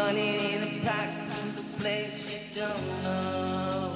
running in a pack to the place you don't know.